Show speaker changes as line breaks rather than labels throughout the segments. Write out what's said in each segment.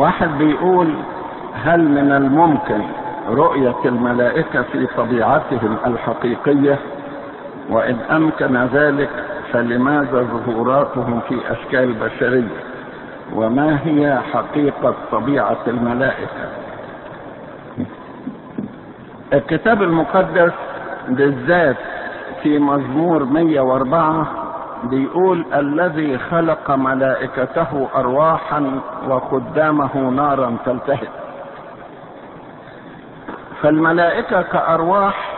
واحد بيقول هل من الممكن رؤية الملائكة في طبيعتهم الحقيقية؟ وإن أمكن ذلك فلماذا ظهوراتهم في أشكال بشرية؟ وما هي حقيقة طبيعة الملائكة؟ الكتاب المقدس بالذات في مزمور 104 بيقول الذي خلق ملائكته أرواحا وخدامه نارا تلتهب. فالملائكة كأرواح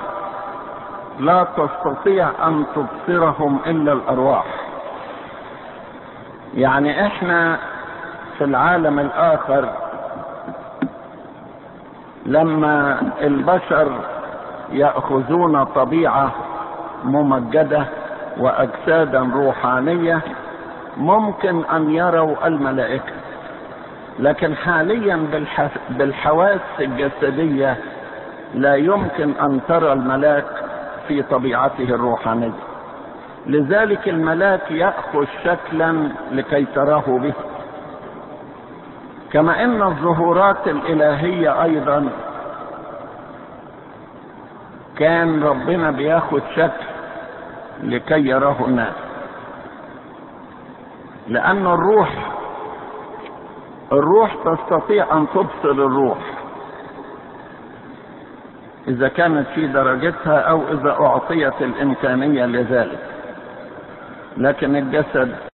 لا تستطيع أن تبصرهم إلا الأرواح. يعني إحنا في العالم الآخر لما البشر يأخذون طبيعة ممجدة وأجسادا روحانية ممكن أن يروا الملائكة. لكن حاليا بالحواس الجسدية لا يمكن أن ترى الملاك في طبيعته الروحانية. لذلك الملاك يأخذ شكلا لكي تراه به. كما إن الظهورات الإلهية أيضا كان ربنا بياخد شكل لكي يراه الناس. لأن الروح الروح تستطيع أن تبصر الروح. إذا كانت في درجتها أو إذا أعطيت الإمكانية لذلك. لكن الجسد